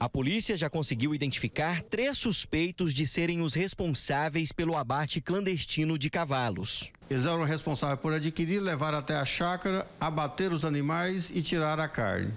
A polícia já conseguiu identificar três suspeitos de serem os responsáveis pelo abate clandestino de cavalos. Eles eram responsáveis por adquirir, levar até a chácara, abater os animais e tirar a carne.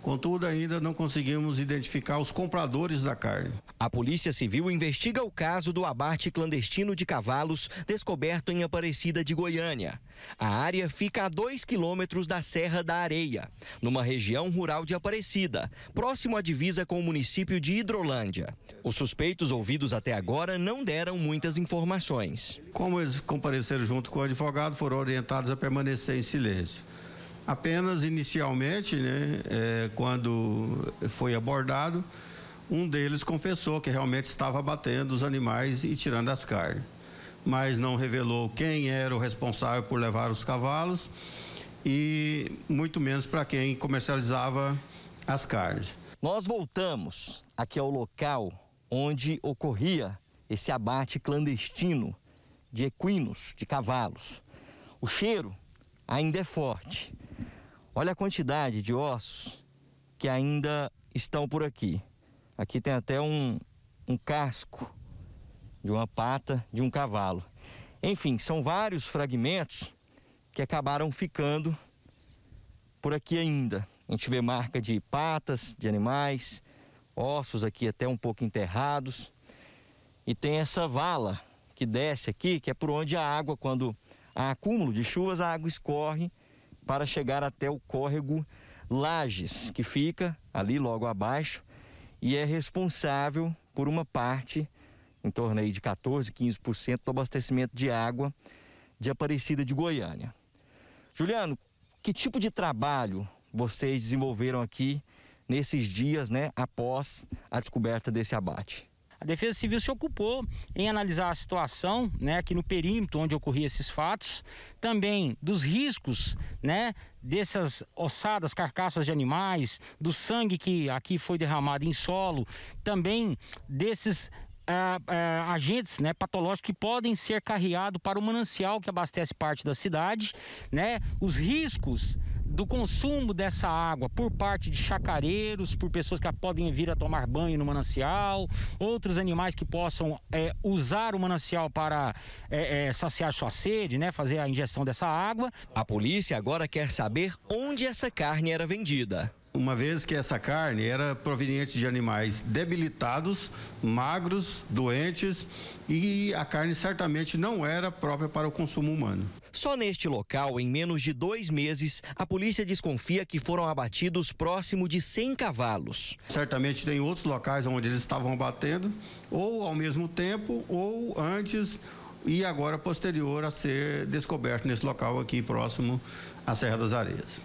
Contudo, ainda não conseguimos identificar os compradores da carne. A Polícia Civil investiga o caso do abate clandestino de cavalos descoberto em Aparecida de Goiânia. A área fica a dois quilômetros da Serra da Areia, numa região rural de Aparecida, próximo à divisa com o município de Hidrolândia. Os suspeitos ouvidos até agora não deram muitas informações. Como eles compareceram junto com o advogado, foram orientados a permanecer em silêncio. Apenas inicialmente, né, é, quando foi abordado, um deles confessou que realmente estava abatendo os animais e tirando as carnes, mas não revelou quem era o responsável por levar os cavalos e muito menos para quem comercializava as carnes. Nós voltamos aqui ao local onde ocorria esse abate clandestino de equinos, de cavalos. O cheiro ainda é forte. Olha a quantidade de ossos que ainda estão por aqui. Aqui tem até um, um casco de uma pata de um cavalo. Enfim, são vários fragmentos que acabaram ficando por aqui ainda. A gente vê marca de patas de animais, ossos aqui até um pouco enterrados. E tem essa vala que desce aqui, que é por onde a água, quando há acúmulo de chuvas, a água escorre para chegar até o córrego Lages, que fica ali logo abaixo e é responsável por uma parte, em torno aí de 14, 15% do abastecimento de água de Aparecida de Goiânia. Juliano, que tipo de trabalho vocês desenvolveram aqui nesses dias, né, após a descoberta desse abate? A Defesa Civil se ocupou em analisar a situação, né, aqui no perímetro onde ocorriam esses fatos, também dos riscos, né, dessas ossadas, carcaças de animais, do sangue que aqui foi derramado em solo, também desses Uh, uh, agentes né, patológicos que podem ser carreados para o manancial que abastece parte da cidade, né, os riscos do consumo dessa água por parte de chacareiros, por pessoas que podem vir a tomar banho no manancial, outros animais que possam é, usar o manancial para é, é, saciar sua sede, né, fazer a ingestão dessa água. A polícia agora quer saber onde essa carne era vendida uma vez que essa carne era proveniente de animais debilitados, magros, doentes e a carne certamente não era própria para o consumo humano. Só neste local, em menos de dois meses, a polícia desconfia que foram abatidos próximo de 100 cavalos. Certamente tem outros locais onde eles estavam abatendo, ou ao mesmo tempo, ou antes e agora posterior a ser descoberto nesse local aqui próximo à Serra das Areias.